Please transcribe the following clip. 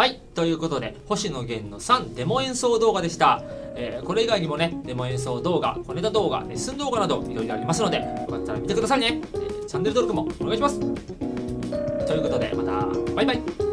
はいということで星野源の3デモ演奏動画でした、えーこれ以外にもねデモ演奏動画小ネタ動画レッスン動画などいろいろありますのでよかったら見てくださいね、えーチャンネル登録もお願いします。ということでまたバイバイ。